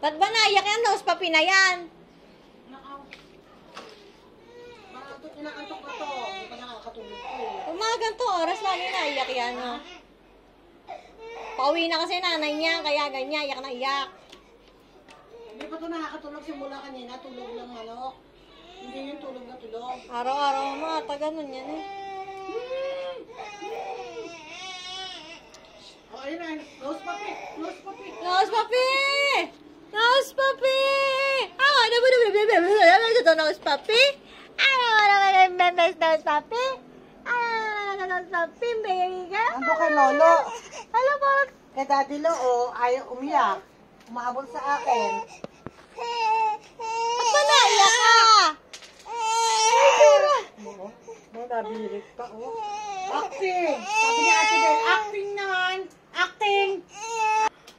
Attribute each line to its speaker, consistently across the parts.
Speaker 1: Ba't ba yan? Na yan.
Speaker 2: Nakaw. Makaantok, inaantok na to. Hindi pa nakakatulog ko.
Speaker 1: Ganito oras, lagi naiyak yan. No? Pauwi na kasi nanay niya, kaya ganyan, iyak na iyak.
Speaker 2: Hindi pa to nakakatulog simula kanina. Tulog lang manok. Hindi yung tulog na tulog.
Speaker 1: Araw-araw mga ata ganun yan eh.
Speaker 2: O, ayun na. Nose puppy. Nose puppy.
Speaker 1: Nose papi! Nose papi! Ah, ano ba naman ito nose papi? Ano ba naman nose nose papi? Ano ba nose papi, baby ka?
Speaker 2: Ando kay Lolo.
Speaker 1: Ano ba?
Speaker 2: Kay Daddy Lo, oh, ayaw umiyak. Umabol sa akin.
Speaker 1: Ba't ba naiyak ka?
Speaker 2: Nabirik pa, oh. Acting! Sabi ni Ate Bel, acting naman! Acting!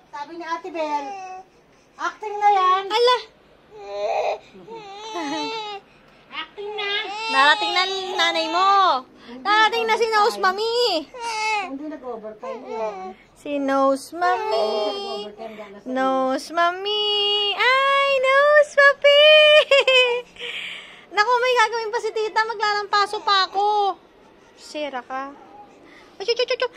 Speaker 2: Sabi ni Ate Bel, acting na yan!
Speaker 1: Ala!
Speaker 2: Acting na!
Speaker 1: Narating na ni nanay mo. Narating na si Nose Mami.
Speaker 2: Hindi nag-overtime yun.
Speaker 1: Si Nose Mami. Nose Mami. Ay, Nose Papi. Naku, may gagawin pa si tita. Maglalampaso pa ako. Sira ka. Ay, chup, chup, chup.